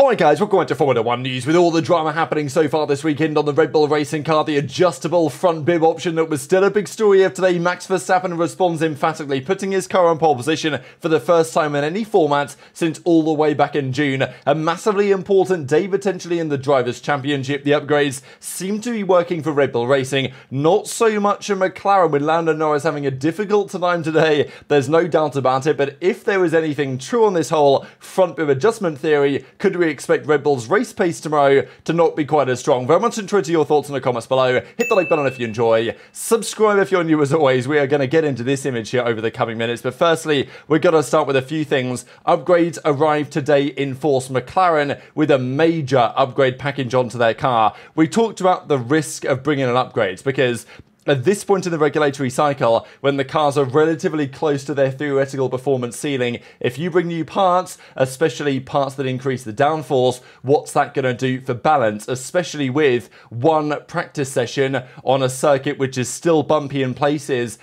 Alright guys, we're going to Formula 1 news with all the drama happening so far this weekend on the Red Bull racing car, the adjustable front bib option that was still a big story of today. Max Verstappen responds emphatically, putting his car on pole position for the first time in any format since all the way back in June. A massively important day potentially in the Drivers' Championship. The upgrades seem to be working for Red Bull Racing, not so much in McLaren with Lando Norris having a difficult time today. There's no doubt about it, but if there was anything true on this whole front bib adjustment theory, could we expect Red Bull's race pace tomorrow to not be quite as strong. Very much interested to your thoughts in the comments below. Hit the like button if you enjoy. Subscribe if you're new as always. We are going to get into this image here over the coming minutes. But firstly, we're going to start with a few things. Upgrades arrived today in Force McLaren with a major upgrade package onto their car. We talked about the risk of bringing in upgrades because at this point in the regulatory cycle, when the cars are relatively close to their theoretical performance ceiling, if you bring new parts, especially parts that increase the downforce, what's that going to do for balance, especially with one practice session on a circuit which is still bumpy in places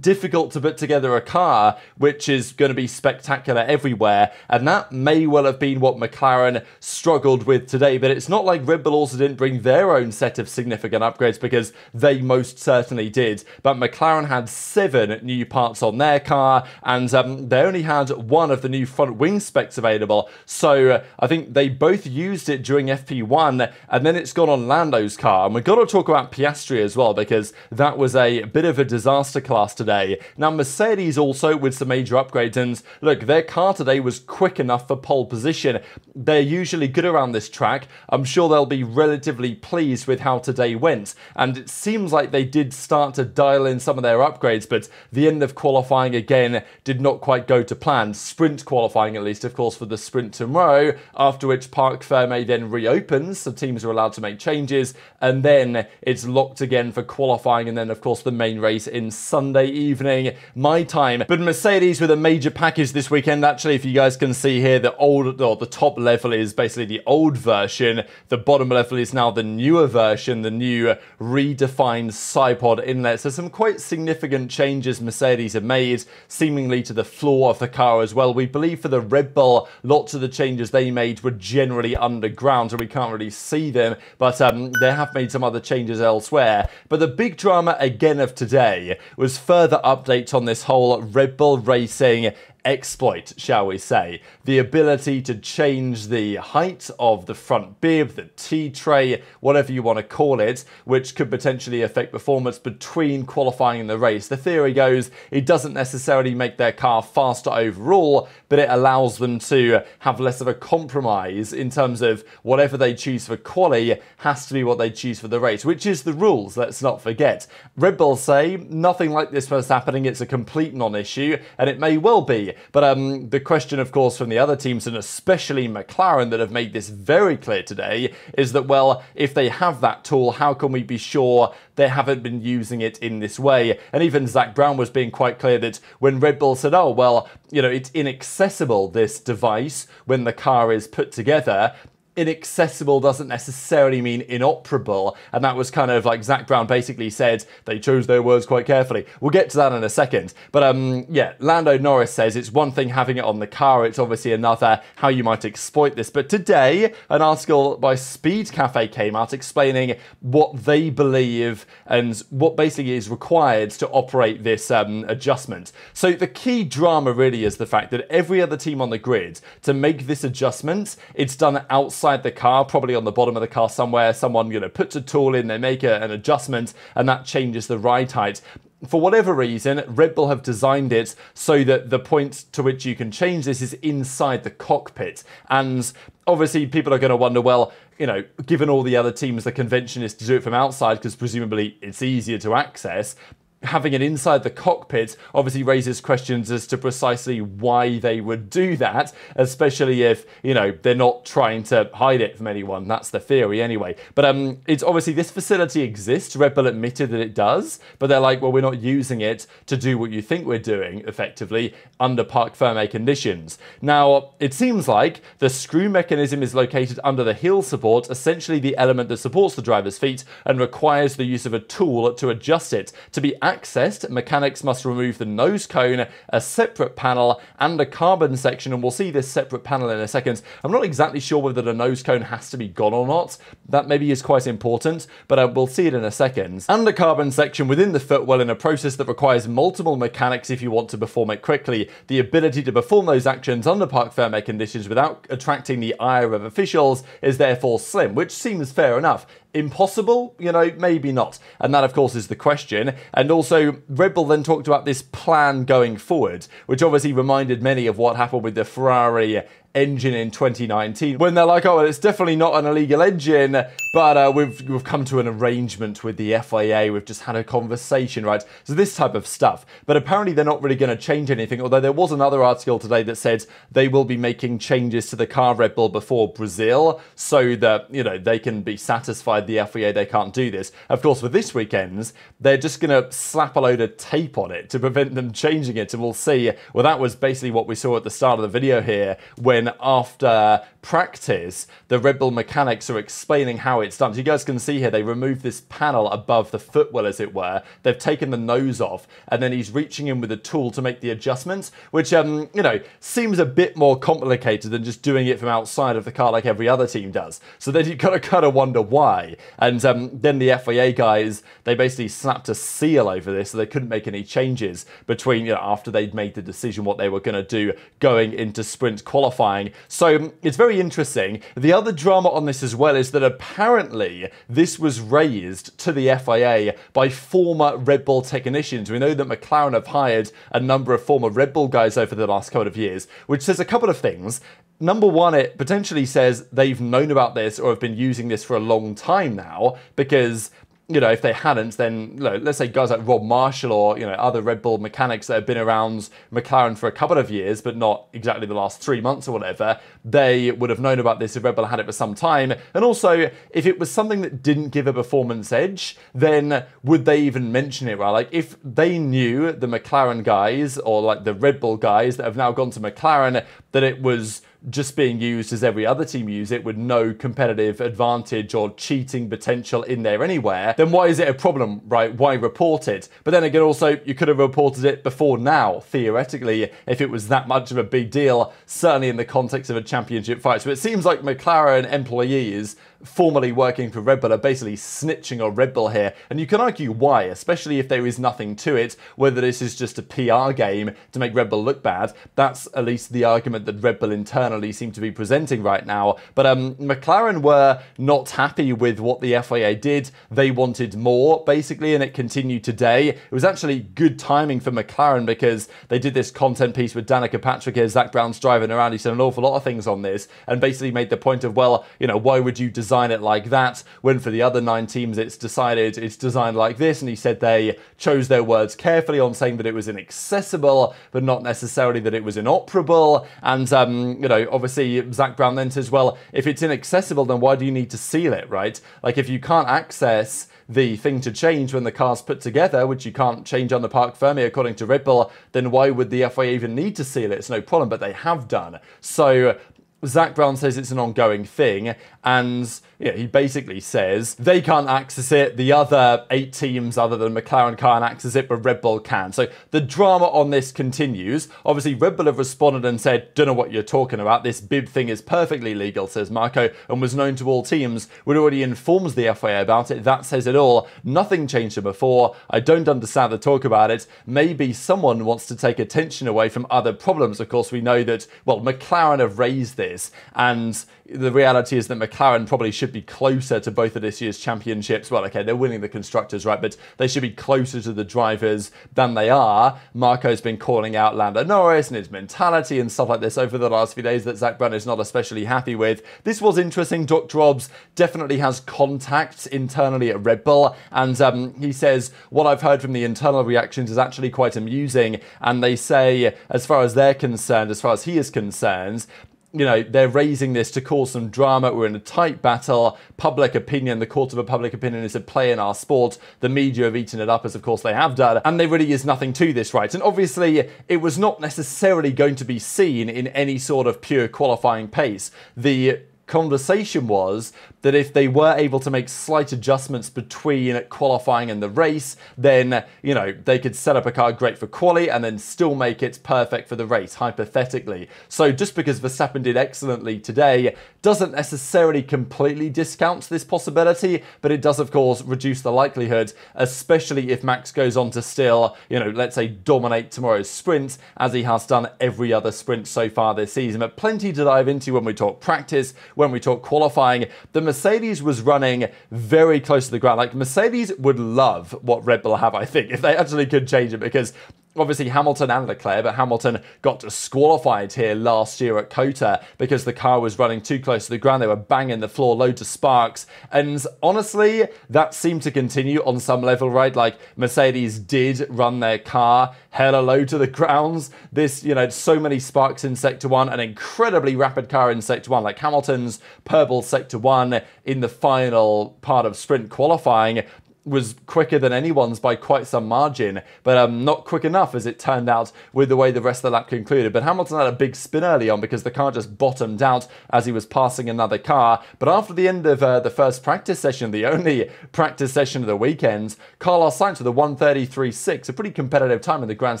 difficult to put together a car which is going to be spectacular everywhere and that may well have been what McLaren struggled with today but it's not like Red Bull also didn't bring their own set of significant upgrades because they most certainly did. But McLaren had seven new parts on their car and um, they only had one of the new front wing specs available. So uh, I think they both used it during FP1 and then it's gone on Lando's car. And we've got to talk about Piastri as well because that was a bit of a disaster class today. Now, Mercedes also with some major upgrades, and look, their car today was quick enough for pole position. They're usually good around this track. I'm sure they'll be relatively pleased with how today went, and it seems like they did start to dial in some of their upgrades, but the end of qualifying again did not quite go to plan. Sprint qualifying, at least, of course, for the sprint tomorrow, after which Parc Ferme then reopens, so teams are allowed to make changes, and then it's locked again for qualifying, and then, of course, the main race in Sunday evening, my time. But Mercedes with a major package this weekend. Actually, if you guys can see here, the old or the top level is basically the old version. The bottom level is now the newer version, the new redefined sidepod inlet. So some quite significant changes Mercedes have made, seemingly to the floor of the car as well. We believe for the Red Bull, lots of the changes they made were generally underground, so we can't really see them. But um, they have made some other changes elsewhere. But the big drama again of today was further updates on this whole Red Bull Racing exploit, shall we say. The ability to change the height of the front bib, the T-tray, whatever you want to call it, which could potentially affect performance between qualifying and the race. The theory goes it doesn't necessarily make their car faster overall, but it allows them to have less of a compromise in terms of whatever they choose for quali has to be what they choose for the race, which is the rules, let's not forget. Red Bull say nothing like this was happening, it's a complete non-issue, and it may well be but um, the question, of course, from the other teams, and especially McLaren, that have made this very clear today, is that, well, if they have that tool, how can we be sure they haven't been using it in this way? And even Zak Brown was being quite clear that when Red Bull said, oh, well, you know, it's inaccessible, this device, when the car is put together, inaccessible doesn't necessarily mean inoperable. And that was kind of like Zak Brown basically said they chose their words quite carefully. We'll get to that in a second. But um, yeah, Lando Norris says it's one thing having it on the car, it's obviously another how you might exploit this. But today, an article by Speed Cafe came out explaining what they believe and what basically is required to operate this um, adjustment. So the key drama really is the fact that every other team on the grid, to make this adjustment, it's done outside outside the car, probably on the bottom of the car somewhere. Someone, you know, puts a tool in, they make a, an adjustment, and that changes the ride height for whatever reason, Red Bull have designed it so that the point to which you can change this is inside the cockpit. And obviously, people are going to wonder well, you know, given all the other teams, the convention is to do it from outside because presumably it's easier to access having it inside the cockpit obviously raises questions as to precisely why they would do that, especially if, you know, they're not trying to hide it from anyone. That's the theory anyway. But um, it's obviously this facility exists. Red Bull admitted that it does, but they're like, well, we're not using it to do what you think we're doing, effectively, under Parc Ferme conditions. Now, it seems like the screw mechanism is located under the heel support, essentially the element that supports the driver's feet and requires the use of a tool to adjust it to be accessed, mechanics must remove the nose cone, a separate panel, and a carbon section, and we'll see this separate panel in a second. I'm not exactly sure whether the nose cone has to be gone or not. That maybe is quite important, but uh, we'll see it in a second. And a carbon section within the footwell in a process that requires multiple mechanics if you want to perform it quickly. The ability to perform those actions under Parc Ferme conditions without attracting the ire of officials is therefore slim, which seems fair enough impossible? You know, maybe not. And that, of course, is the question. And also, Red Bull then talked about this plan going forward, which obviously reminded many of what happened with the Ferrari engine in 2019 when they're like, oh, it's definitely not an illegal engine, but uh, we've, we've come to an arrangement with the FIA. We've just had a conversation, right? So this type of stuff. But apparently they're not really going to change anything, although there was another article today that said they will be making changes to the car Red Bull before Brazil so that, you know, they can be satisfied the FIA they can't do this. Of course, with this weekend's, they're just going to slap a load of tape on it to prevent them changing it. And we'll see. Well, that was basically what we saw at the start of the video here when after practice, the Red Bull mechanics are explaining how it's done. So you guys can see here, they removed this panel above the footwell, as it were. They've taken the nose off, and then he's reaching in with a tool to make the adjustments, which, um, you know, seems a bit more complicated than just doing it from outside of the car like every other team does. So then you've got to kind of wonder why. And um, then the FIA guys, they basically slapped a seal over this, so they couldn't make any changes between, you know, after they'd made the decision what they were going to do going into sprint qualifying so it's very interesting. The other drama on this as well is that apparently this was raised to the FIA by former Red Bull technicians. We know that McLaren have hired a number of former Red Bull guys over the last couple of years, which says a couple of things number one, it potentially says they've known about this or have been using this for a long time now because you know, if they hadn't, then you know, let's say guys like Rob Marshall or you know other Red Bull mechanics that have been around McLaren for a couple of years, but not exactly the last three months or whatever, they would have known about this if Red Bull had it for some time. And also, if it was something that didn't give a performance edge, then would they even mention it? Right? Like if they knew the McLaren guys or like the Red Bull guys that have now gone to McLaren that it was just being used as every other team use it with no competitive advantage or cheating potential in there anywhere, then why is it a problem, right? Why report it? But then again, also, you could have reported it before now, theoretically, if it was that much of a big deal, certainly in the context of a championship fight. So it seems like McLaren employees formerly working for Red Bull are basically snitching on Red Bull here. And you can argue why, especially if there is nothing to it, whether this is just a PR game to make Red Bull look bad. That's at least the argument that Red Bull internally seem to be presenting right now. But um, McLaren were not happy with what the FIA did. They wanted more, basically, and it continued today. It was actually good timing for McLaren because they did this content piece with Danica Patrick here, Zak Brown's driving around. He said an awful lot of things on this and basically made the point of, well, you know, why would you design design it like that, when for the other nine teams it's decided it's designed like this. And he said they chose their words carefully on saying that it was inaccessible, but not necessarily that it was inoperable. And, um, you know, obviously Zak Brown then says, well, if it's inaccessible, then why do you need to seal it, right? Like if you can't access the thing to change when the car's put together, which you can't change on the Parc Ferme according to Bull, then why would the FIA even need to seal it? It's no problem, but they have done. So Zak Brown says it's an ongoing thing, and he basically says they can't access it. The other eight teams, other than McLaren, can't access it, but Red Bull can. So the drama on this continues. Obviously, Red Bull have responded and said, "Don't know what you're talking about. This bib thing is perfectly legal," says Marko, and was known to all teams. We'd already informed the FIA about it. That says it all. Nothing changed from before. I don't understand the talk about it. Maybe someone wants to take attention away from other problems. Of course, we know that well, McLaren have raised this, and the reality is that McLaren probably should be closer to both of this year's championships. Well, okay, they're winning the constructors, right? But they should be closer to the drivers than they are. Marko's been calling out Lando Norris and his mentality and stuff like this over the last few days that Zak Brown is not especially happy with. This was interesting. Dr. Obbs definitely has contacts internally at Red Bull, and um, he says what I've heard from the internal reactions is actually quite amusing. And they say, as far as they're concerned, as far as he is concerned, you know, they're raising this to cause some drama. We're in a tight battle. Public opinion, the court of a public opinion is at play in our sport. The media have eaten it up, as of course they have done. And there really is nothing to this, right? And obviously, it was not necessarily going to be seen in any sort of pure qualifying pace. The conversation was that if they were able to make slight adjustments between qualifying and the race, then, you know, they could set up a car great for quali and then still make it perfect for the race, hypothetically. So just because Verstappen did excellently today doesn't necessarily completely discount this possibility, but it does, of course, reduce the likelihood, especially if Max goes on to still, you know, let's say dominate tomorrow's sprint, as he has done every other sprint so far this season. But plenty to dive into when we talk practice, when we talk qualifying. The Mercedes was running very close to the ground. Like, Mercedes would love what Red Bull have, I think, if they actually could change it, because Obviously, Hamilton and Leclerc, but Hamilton got disqualified here last year at COTA because the car was running too close to the ground. They were banging the floor, loads of sparks. And honestly, that seemed to continue on some level, right? Like, Mercedes did run their car hella low to the grounds. This, you know, so many sparks in Sector 1, an incredibly rapid car in Sector 1, like Hamilton's purple Sector 1 in the final part of sprint qualifying was quicker than anyone's by quite some margin, but um, not quick enough as it turned out with the way the rest of the lap concluded. But Hamilton had a big spin early on because the car just bottomed out as he was passing another car. But after the end of uh, the first practice session, the only practice session of the weekend, Carlos Sainz with a 133.6, a pretty competitive time in the grand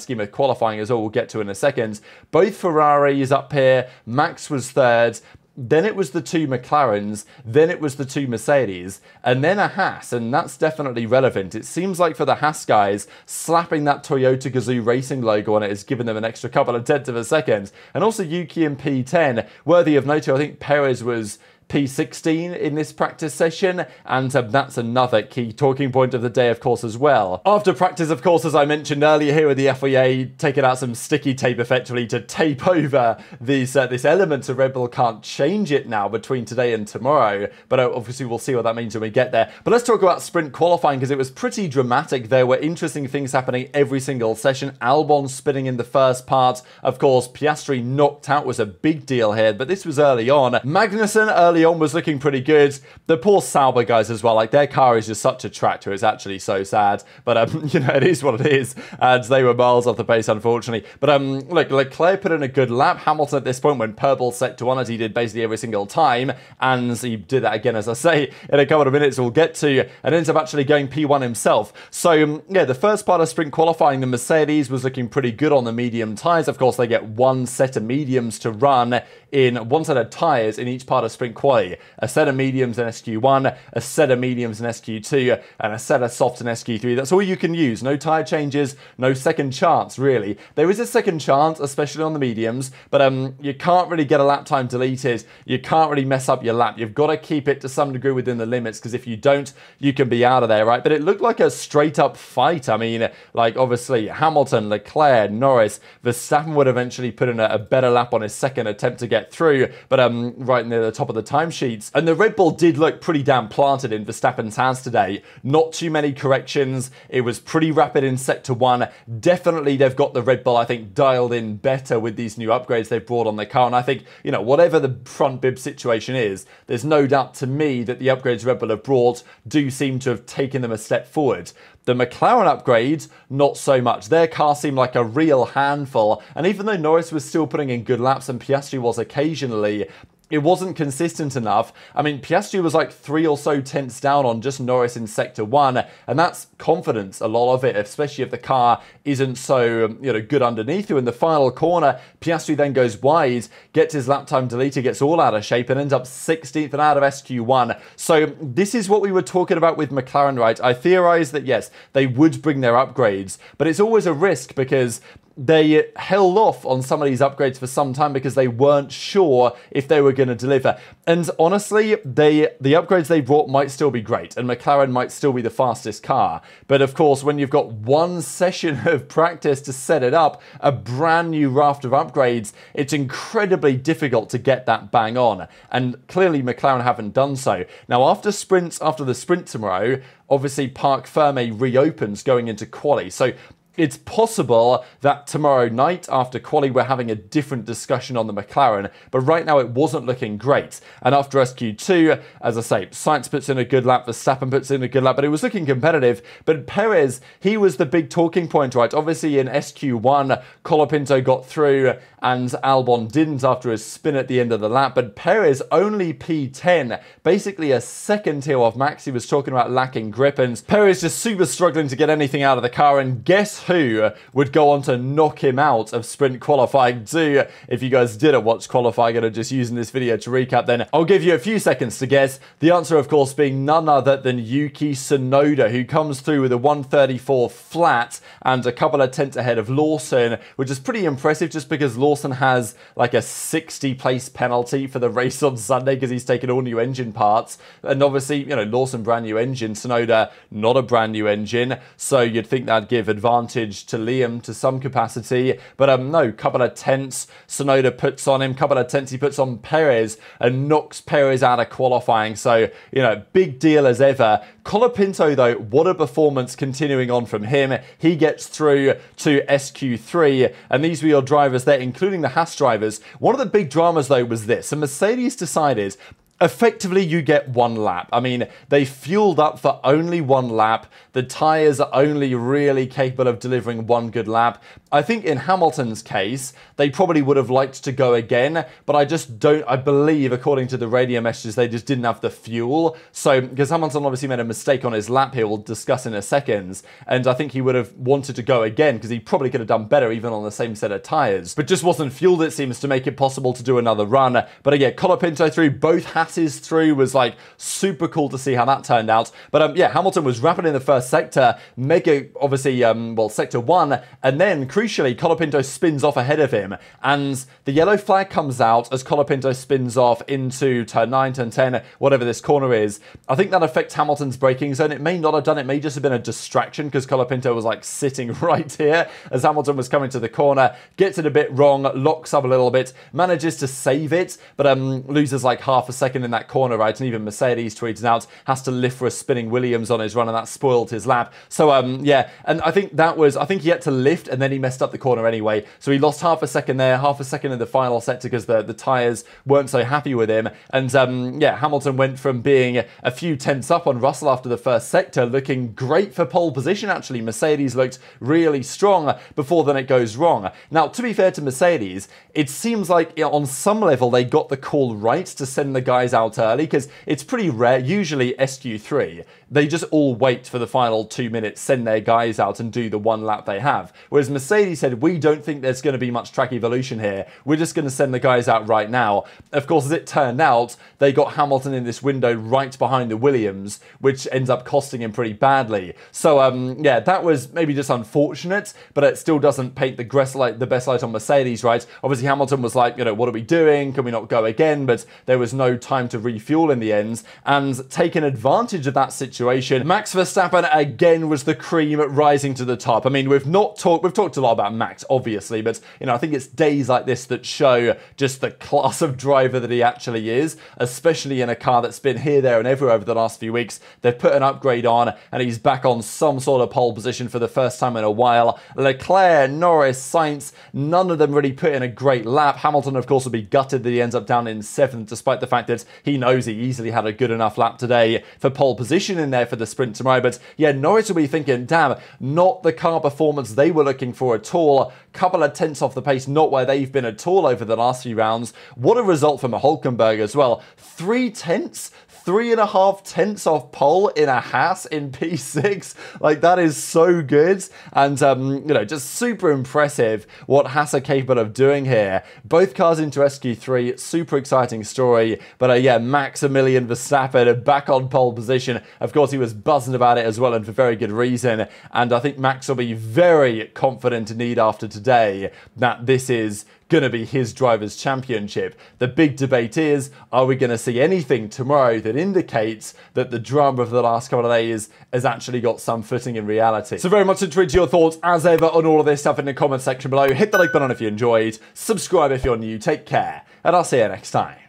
scheme of qualifying, as all we'll get to in a second. Both Ferraris up here, Max was third, then it was the two McLarens, then it was the two Mercedes, and then a Haas, and that's definitely relevant. It seems like for the Haas guys, slapping that Toyota Gazoo Racing logo on it has given them an extra couple of tenths of a second. And also Yuki and P10, worthy of note, I think Perez was P16 in this practice session, and um, that's another key talking point of the day, of course, as well. After practice, of course, as I mentioned earlier here with the FIA taking out some sticky tape effectively to tape over these, uh, this element of Red Bull can't change it now between today and tomorrow, but uh, obviously we'll see what that means when we get there. But let's talk about sprint qualifying because it was pretty dramatic. There were interesting things happening every single session. Albon spinning in the first part. Of course, Piastri knocked out was a big deal here, but this was early on. Magnussen early on was looking pretty good. The poor Sauber guys as well, like their car is just such a tractor. It's actually so sad. But, um, you know, it is what it is. And they were miles off the pace, unfortunately. But, um, look, Leclerc put in a good lap. Hamilton at this point went purple sector one, as he did basically every single time. And he did that again, as I say, in a couple of minutes we'll get to. And ends up actually going P1 himself. So, um, yeah, the first part of sprint qualifying, the Mercedes was looking pretty good on the medium tyres. Of course, they get one set of mediums to run in one set of tyres in each part of sprint quality. A set of mediums in SQ1, a set of mediums in SQ2, and a set of softs in SQ3. That's all you can use. No tyre changes, no second chance, really. There is a second chance, especially on the mediums, but um, you can't really get a lap time deleted. You can't really mess up your lap. You've got to keep it to some degree within the limits, because if you don't, you can be out of there, right? But it looked like a straight up fight. I mean, like obviously Hamilton, Leclerc, Norris, Verstappen would eventually put in a, a better lap on his second attempt to get get through, but um, right near the top of the timesheets. And the Red Bull did look pretty damn planted in Verstappen's hands today. Not too many corrections. It was pretty rapid in sector one. Definitely they've got the Red Bull, I think, dialed in better with these new upgrades they've brought on the car. And I think, you know, whatever the front bib situation is, there's no doubt to me that the upgrades Red Bull have brought do seem to have taken them a step forward. The McLaren upgrades, not so much. Their car seemed like a real handful, and even though Norris was still putting in good laps and Piastri was occasionally, it wasn't consistent enough. I mean, Piastri was like three or so tenths down on just Norris in sector one, and that's confidence, a lot of it, especially if the car isn't so um, you know good underneath you. In the final corner, Piastri then goes wide, gets his lap time deleted, gets all out of shape, and ends up 16th and out of SQ1. So this is what we were talking about with McLaren, right? I theorized that yes, they would bring their upgrades, but it's always a risk because they held off on some of these upgrades for some time because they weren't sure if they were going to deliver. And honestly, they the upgrades they brought might still be great, and McLaren might still be the fastest car. But of course, when you've got one session of practice to set it up, a brand new raft of upgrades, it's incredibly difficult to get that bang on. And clearly, McLaren haven't done so. Now, after sprints, after the sprint tomorrow, obviously Parc Ferme reopens going into quali. So it's possible that tomorrow night after quali we're having a different discussion on the McLaren, but right now it wasn't looking great. And after SQ2, as I say, Sainz puts in a good lap, Verstappen puts in a good lap, but it was looking competitive. But Perez, he was the big talking point, right? Obviously in SQ1, Colapinto got through and Albon didn't after his spin at the end of the lap, but Perez only P10, basically a second here off Max. He was talking about lacking grip, and Perez just super struggling to get anything out of the car, and guess who would go on to knock him out of sprint qualifying too? If you guys didn't watch qualifying and are just using this video to recap, then I'll give you a few seconds to guess. The answer, of course, being none other than Yuki Tsunoda, who comes through with a 134 flat and a couple of tenths ahead of Lawson, which is pretty impressive just because Lawson has like a 60 place penalty for the race on Sunday because he's taken all new engine parts. And obviously, you know, Lawson brand new engine, Tsunoda not a brand new engine. So you'd think that'd give advantage to Liam to some capacity. But um, no, couple of tenths Tsunoda puts on him, couple of tenths he puts on Perez and knocks Perez out of qualifying. So, you know, big deal as ever. Colapinto, though, what a performance continuing on from him. He gets through to SQ3, and these were your drivers there, including the Haas drivers. One of the big dramas, though, was this. And Mercedes decided effectively you get one lap. I mean, they fueled up for only one lap. The tyres are only really capable of delivering one good lap. I think in Hamilton's case, they probably would have liked to go again, but I just don't, I believe, according to the radio messages, they just didn't have the fuel. So, because Hamilton obviously made a mistake on his lap here, we'll discuss in a second, and I think he would have wanted to go again because he probably could have done better even on the same set of tyres, but just wasn't fueled, it seems, to make it possible to do another run. But again, Colapinto through, both Hasses through was like super cool to see how that turned out. But um, yeah, Hamilton was rapid in the first sector, Mega, obviously, um, well, sector one, and then crucially, Colapinto spins off ahead of him, and the yellow flag comes out as Colapinto spins off into turn 9, turn 10, whatever this corner is. I think that affects Hamilton's braking zone. It may not have done, it may just have been a distraction because Colapinto was like sitting right here as Hamilton was coming to the corner, gets it a bit wrong, locks up a little bit, manages to save it, but um, loses like half a second in that corner, right? And even Mercedes tweeted out, has to lift for a spinning Williams on his run, and that spoiled his lap. So, um, yeah, and I think that was, I think he had to lift and then he messed up the corner anyway. So he lost half a second there, half a second in the final sector because the, the tyres weren't so happy with him. And um, yeah, Hamilton went from being a few tenths up on Russell after the first sector, looking great for pole position actually. Mercedes looked really strong before then it goes wrong. Now, to be fair to Mercedes, it seems like on some level they got the call right to send the guys out early because it's pretty rare. Usually SQ3, they just all wait for the final two minutes, send their guys out and do the one lap they have. Whereas Mercedes said, we don't think there's going to be much track evolution here. We're just going to send the guys out right now. Of course, as it turned out, they got Hamilton in this window right behind the Williams, which ends up costing him pretty badly. So, um, yeah, that was maybe just unfortunate, but it still doesn't paint the, light, the best light on Mercedes, right? Obviously, Hamilton was like, you know, what are we doing? Can we not go again? But there was no time to refuel in the end. And taking advantage of that situation, Max Verstappen again was the cream rising to the top. I mean, we've not talked, we've talked a lot about Max, obviously, but, you know, I think it's days like this that show just the class of driver that he actually is, especially in a car that's been here, there, and everywhere over the last few weeks. They've put an upgrade on, and he's back on some sort of pole position for the first time in a while. Leclerc, Norris, Sainz, none of them really put in a great lap. Hamilton, of course, will be gutted that he ends up down in seventh, despite the fact that he knows he easily had a good enough lap today for pole position in there for the sprint tomorrow. But yeah, Norris will be thinking, damn, not the car performance they were looking for at all. A couple of tenths off the pace, not where they've been at all over the last few rounds. What a result from a Hulkenberg as well. Three tenths three and a half tenths off pole in a Haas in P6. Like, that is so good. And, um, you know, just super impressive what Haas are capable of doing here. Both cars into SQ3, super exciting story. But, uh, yeah, Maximilian Verstappen back on pole position. Of course, he was buzzing about it as well, and for very good reason. And I think Max will be very confident indeed after today that this is going to be his driver's championship. The big debate is are we going to see anything tomorrow that indicates that the drama of the last couple of days has actually got some footing in reality? So, very much intrigued your thoughts as ever on all of this stuff in the comment section below. Hit the like button if you enjoyed, subscribe if you're new, take care, and I'll see you next time.